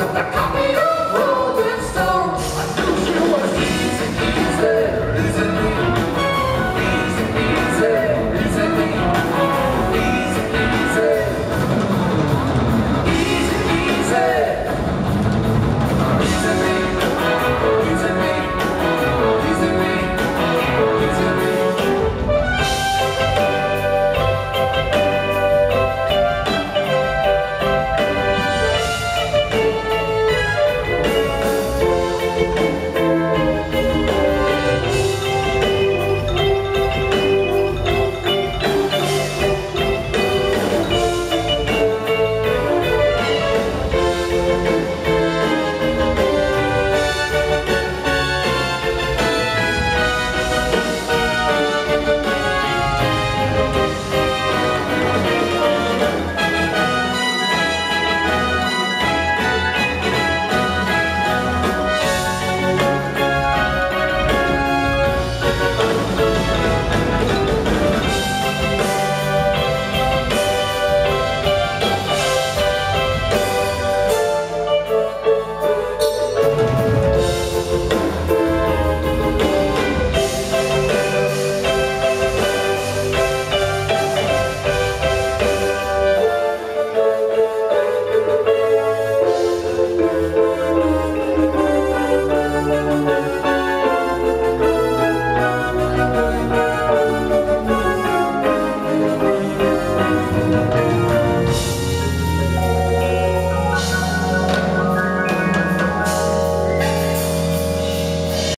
with the